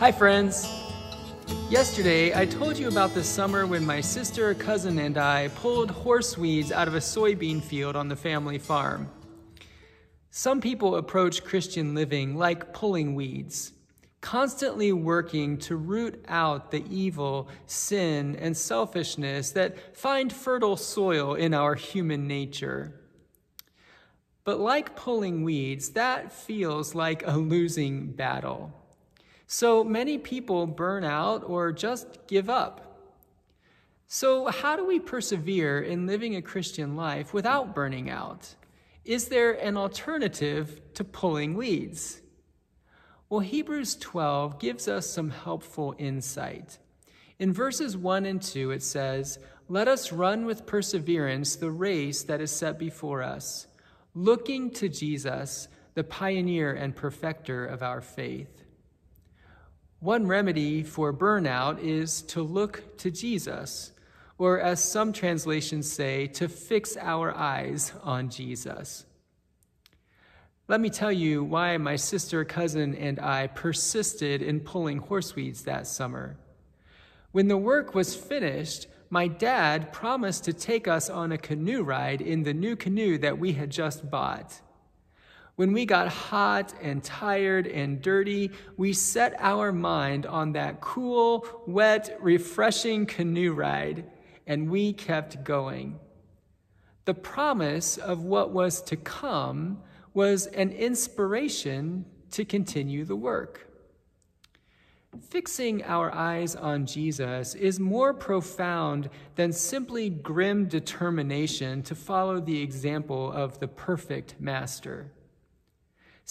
Hi, friends. Yesterday, I told you about the summer when my sister, cousin, and I pulled horse weeds out of a soybean field on the family farm. Some people approach Christian living like pulling weeds, constantly working to root out the evil, sin, and selfishness that find fertile soil in our human nature. But like pulling weeds, that feels like a losing battle. So many people burn out or just give up. So, how do we persevere in living a Christian life without burning out? Is there an alternative to pulling weeds? Well, Hebrews 12 gives us some helpful insight. In verses 1 and 2, it says, Let us run with perseverance the race that is set before us, looking to Jesus, the pioneer and perfecter of our faith. One remedy for burnout is to look to Jesus, or as some translations say, to fix our eyes on Jesus. Let me tell you why my sister, cousin, and I persisted in pulling horseweeds that summer. When the work was finished, my dad promised to take us on a canoe ride in the new canoe that we had just bought. When we got hot and tired and dirty, we set our mind on that cool, wet, refreshing canoe ride, and we kept going. The promise of what was to come was an inspiration to continue the work. Fixing our eyes on Jesus is more profound than simply grim determination to follow the example of the perfect Master.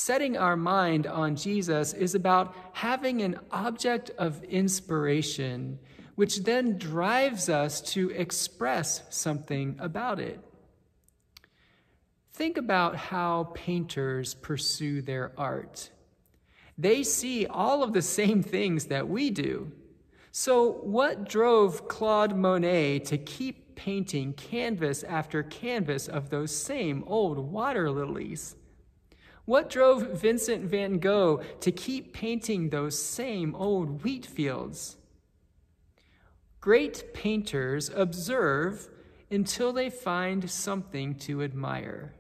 Setting our mind on Jesus is about having an object of inspiration, which then drives us to express something about it. Think about how painters pursue their art. They see all of the same things that we do. So, what drove Claude Monet to keep painting canvas after canvas of those same old water lilies? What drove Vincent van Gogh to keep painting those same old wheat fields? Great painters observe until they find something to admire.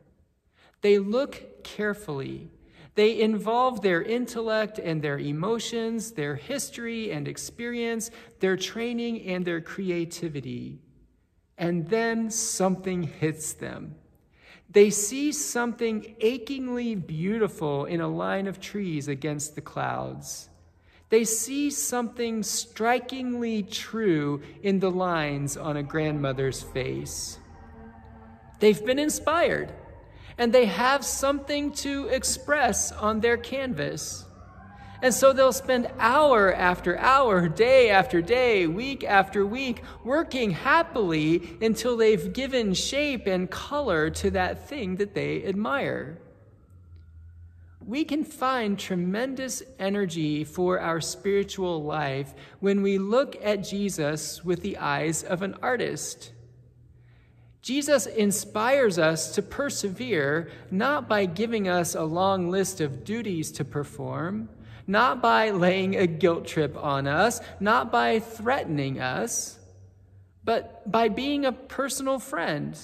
They look carefully. They involve their intellect and their emotions, their history and experience, their training and their creativity. And then something hits them. They see something achingly beautiful in a line of trees against the clouds. They see something strikingly true in the lines on a grandmother's face. They've been inspired, and they have something to express on their canvas. And so they'll spend hour after hour, day after day, week after week, working happily until they've given shape and color to that thing that they admire. We can find tremendous energy for our spiritual life when we look at Jesus with the eyes of an artist. Jesus inspires us to persevere not by giving us a long list of duties to perform not by laying a guilt trip on us, not by threatening us, but by being a personal friend,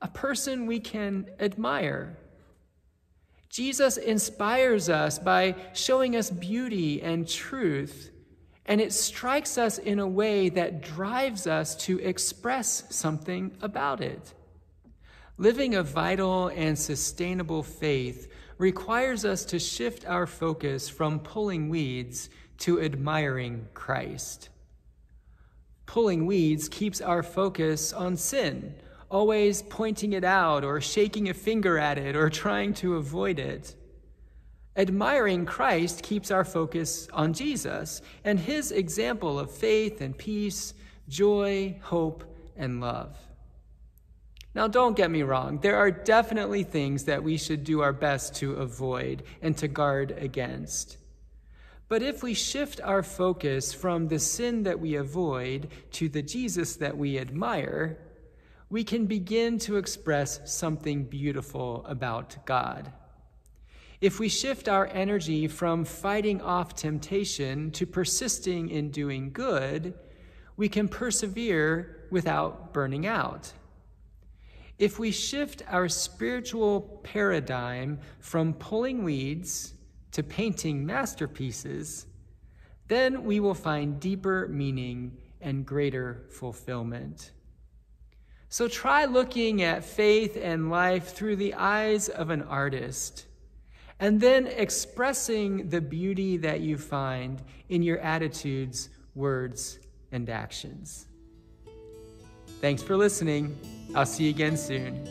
a person we can admire. Jesus inspires us by showing us beauty and truth, and it strikes us in a way that drives us to express something about it. Living a vital and sustainable faith requires us to shift our focus from pulling weeds to admiring Christ. Pulling weeds keeps our focus on sin, always pointing it out or shaking a finger at it or trying to avoid it. Admiring Christ keeps our focus on Jesus and his example of faith and peace, joy, hope, and love. Now, don't get me wrong, there are definitely things that we should do our best to avoid and to guard against. But if we shift our focus from the sin that we avoid to the Jesus that we admire, we can begin to express something beautiful about God. If we shift our energy from fighting off temptation to persisting in doing good, we can persevere without burning out. If we shift our spiritual paradigm from pulling weeds to painting masterpieces, then we will find deeper meaning and greater fulfillment. So try looking at faith and life through the eyes of an artist and then expressing the beauty that you find in your attitudes, words, and actions. Thanks for listening. I'll see you again soon.